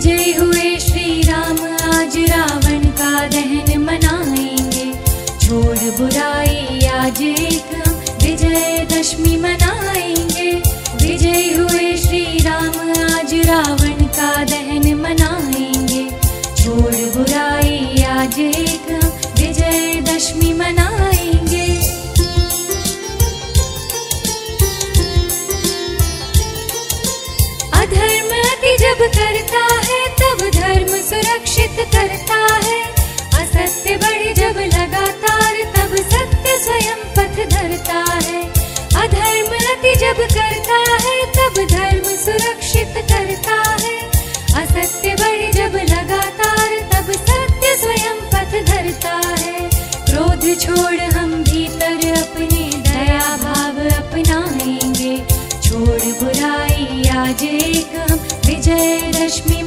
विजय हुए श्री राम आज रावण का दहन मनाएँगे। छोड़ बुराई, आज एक विजयदशमी मनाएँगे। विजय हुए श्री राम आज रावण का दहन मनाएँगे। छोड़ बुराई, आज एक विजयदशमी मनाएँगे। अधर्म अति जब जब लगातार, तब सत्य स्वयं पथ धरता है। अधर्म अति जब करता है, तब धर्म सुरक्षित करता है। असत्य बढ़े जब लगातार, तब सत्य स्वयं पथ धरता है। क्रोध छोड़ हम भीतर अपने दया भाव अपनाएँगे। छोड़ बुराई आज एक विजय रश्मि